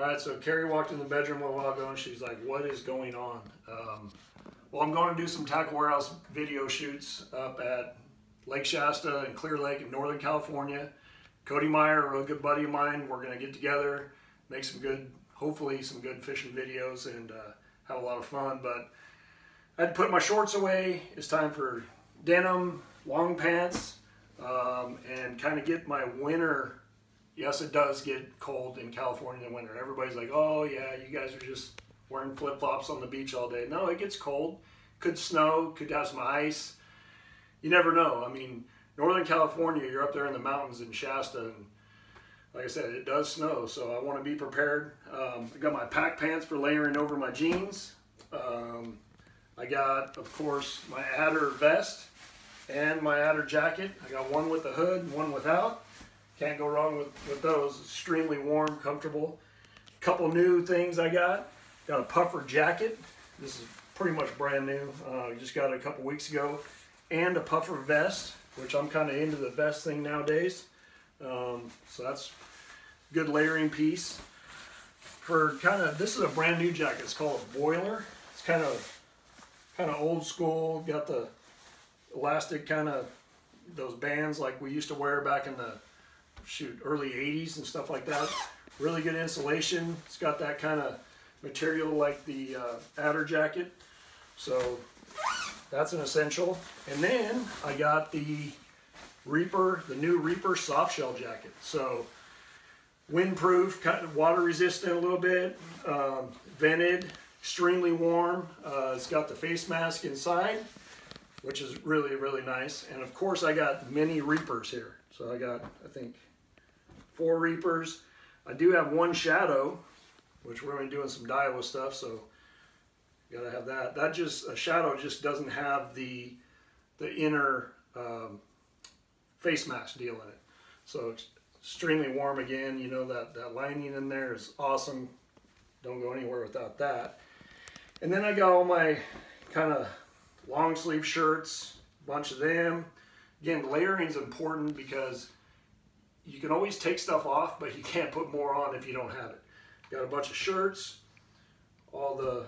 All right, so Carrie walked in the bedroom a while ago and she's like, what is going on? Um, well, I'm going to do some Tackle Warehouse video shoots up at Lake Shasta and Clear Lake in Northern California. Cody Meyer, a real good buddy of mine, we're going to get together, make some good, hopefully some good fishing videos and uh, have a lot of fun. But I had to put my shorts away. It's time for denim, long pants, um, and kind of get my winter yes, it does get cold in California in winter. Everybody's like, oh yeah, you guys are just wearing flip-flops on the beach all day. No, it gets cold. Could snow, could have some ice. You never know. I mean, Northern California, you're up there in the mountains in Shasta, and like I said, it does snow, so I want to be prepared. Um, I got my Pact pants for layering over my jeans. Um, I got, of course, my Adder vest and my Adder jacket. I got one with the hood one without. Can't go wrong with, with those. Extremely warm, comfortable. Couple new things I got. Got a puffer jacket. This is pretty much brand new. Uh, just got it a couple weeks ago. And a puffer vest, which I'm kind of into the vest thing nowadays. Um, so that's good layering piece. For kind of, this is a brand new jacket. It's called a boiler. It's kind of kind of old school. Got the elastic kind of those bands like we used to wear back in the shoot, early 80s and stuff like that. Really good insulation. It's got that kind of material like the uh, Adder jacket. So that's an essential. And then I got the Reaper, the new Reaper soft shell jacket. So windproof, kind of water resistant a little bit, um, vented, extremely warm. Uh, it's got the face mask inside, which is really, really nice. And of course I got mini Reapers here. So I got, I think, four Reapers. I do have one Shadow, which we're going to be doing some Daiwa stuff, so got to have that. That just, a Shadow just doesn't have the, the inner um, face mask deal in it. So it's extremely warm again. You know that, that lining in there is awesome. Don't go anywhere without that. And then I got all my kind of long sleeve shirts, bunch of them. Again, layering is important because you can always take stuff off, but you can't put more on if you don't have it. Got a bunch of shirts, all the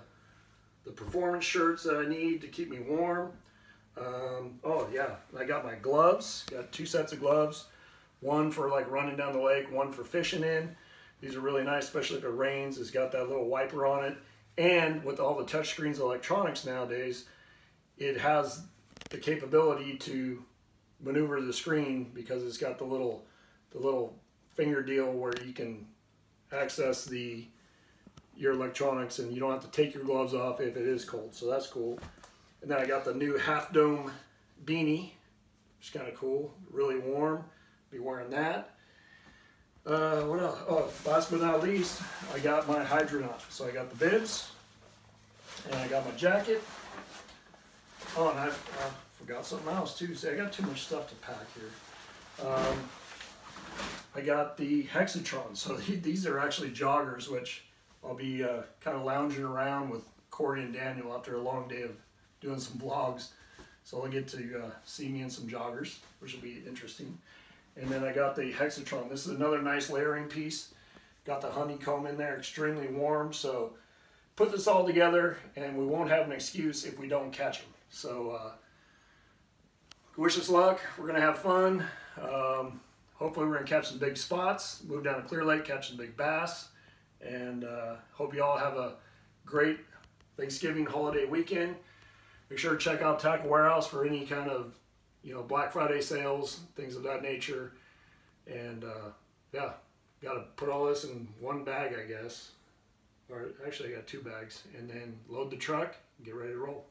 the performance shirts that I need to keep me warm. Um, oh yeah, I got my gloves. Got two sets of gloves. One for like running down the lake, one for fishing in. These are really nice, especially if it rains. It's got that little wiper on it. And with all the touchscreens electronics nowadays, it has the capability to maneuver the screen because it's got the little the little finger deal where you can access the your electronics and you don't have to take your gloves off if it is cold. So that's cool. And then I got the new half dome beanie, which is kind of cool, really warm. Be wearing that. Uh, what else? Oh, last but not least, I got my Hydronaut. So I got the bibs, and I got my jacket. Oh, and I, forgot something else too. See, I got too much stuff to pack here. Um, I got the Hexatron. So these are actually joggers, which I'll be uh, kind of lounging around with Corey and Daniel after a long day of doing some vlogs. So they'll get to uh, see me in some joggers, which will be interesting. And then I got the Hexatron. This is another nice layering piece. Got the honeycomb in there, extremely warm. So put this all together and we won't have an excuse if we don't catch them. So uh, wish us luck. We're going to have fun. Um, hopefully we're going to catch some big spots, move down to Clear Lake, catch some big bass, and uh, hope you all have a great Thanksgiving holiday weekend. Make sure to check out Tackle Warehouse for any kind of you know Black Friday sales, things of that nature. And uh, yeah, got to put all this in one bag, I guess. Or actually, I got two bags, and then load the truck, and get ready to roll.